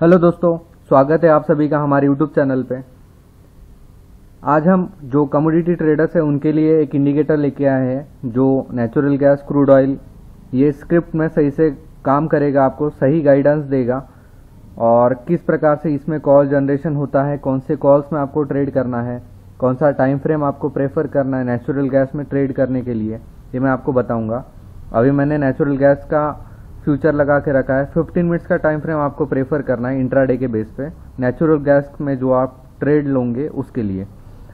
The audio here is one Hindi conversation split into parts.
हेलो दोस्तों, स्वागत है आप सभी का हमारे यूट्यूब चैनल पे। आज हम जो कमोडिटी ट्रेडर्स हैं, उनके लिए एक इंडिकेटर लेके आए हैं, जो नेचुरल गैस क्रूड ऑयल ये स्क्रिप्ट में सही से काम करेगा, आपको सही गाइडेंस देगा। और किस प्रकार से इसमें कॉल जनरेशन होता है, कौन से कॉल्स में आपको ट्रेड करना है, कौन सा टाइम फ्रेम आपको प्रेफर करना है नेचुरल गैस में ट्रेड करने के लिए, ये मैं आपको बताऊँगा। अभी मैंने नेचुरल गैस का फ्यूचर लगा के रखा है। 15 मिनट्स का टाइम फ्रेम आपको प्रेफर करना है इंट्राडे के बेस पे। नेचुरल गैस में जो आप ट्रेड लोगे, उसके लिए।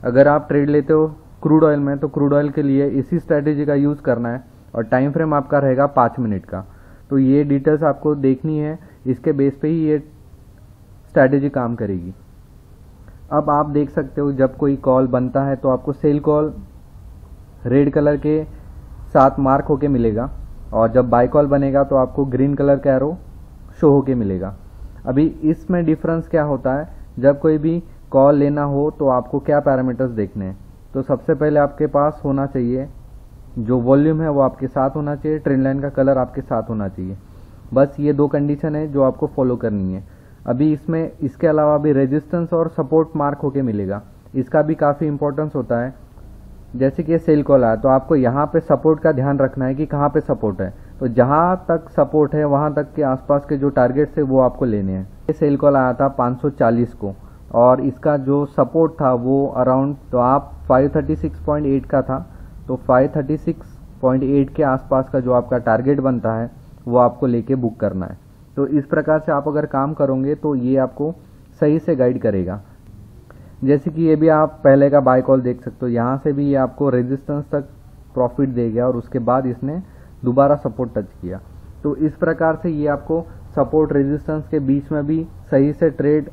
अगर आप ट्रेड लेते हो क्रूड ऑयल में तो क्रूड ऑयल के लिए इसी स्ट्रैटेजी का यूज़ करना है और टाइम फ्रेम आपका रहेगा पाँच मिनट का। तो ये डिटेल्स आपको देखनी है। इसके बेस पे ही ये स्ट्रैटेजी काम करेगी। अब आप देख सकते हो, जब कोई कॉल बनता है तो आपको सेल कॉल रेड कलर के साथ मार्क होके मिलेगा। और जब बाई कॉल बनेगा तो आपको ग्रीन कलर का एरो शो होके मिलेगा। अभी इसमें डिफरेंस क्या होता है? जब कोई भी कॉल लेना हो तो आपको क्या पैरामीटर्स देखने हैं? तो सबसे पहले आपके पास होना चाहिए, जो वॉल्यूम है वो आपके साथ होना चाहिए ट्रेंड लाइन का कलर आपके साथ होना चाहिए। बस ये दो कंडीशन है जो आपको फॉलो करनी है। अभी इसमें, इसके अलावा भी रेजिस्टेंस और सपोर्ट मार्क होके मिलेगा। इसका भी काफ़ी इंपॉर्टेंस होता है। जैसे कि सेल कॉल आया तो आपको यहाँ पे सपोर्ट का ध्यान रखना है कि कहाँ पे सपोर्ट है। तो जहाँ तक सपोर्ट है, वहाँ तक के आसपास के जो टारगेट्स है वो आपको लेने हैं। ये सेल कॉल आया था 540 को, और इसका जो सपोर्ट था, वो अराउंड तो आप 536.8 का था। तो 536.8 के आसपास का जो आपका टारगेट बनता है, वो आपको लेके बुक करना है। तो इस प्रकार से आप अगर काम करोगे तो ये आपको सही से गाइड करेगा। जैसे कि ये भी आप पहले का बाय कॉल देख सकते हो। यहाँ से भी ये आपको रेजिस्टेंस तक प्रॉफिट दे गया और उसके बाद इसने दोबारा सपोर्ट टच किया। तो इस प्रकार से ये आपको सपोर्ट रेजिस्टेंस के बीच में भी सही से ट्रेड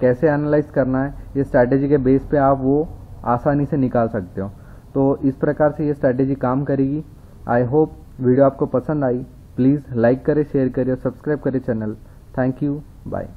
कैसे एनालाइज करना है, ये स्ट्रैटेजी के बेस पे आप वो आसानी से निकाल सकते हो। तो इस प्रकार से ये स्ट्रैटेजी काम करेगी। आई होप वीडियो आपको पसंद आई। प्लीज़ लाइक करें शेयर करें और सब्सक्राइब करें चैनल थैंक यू बाय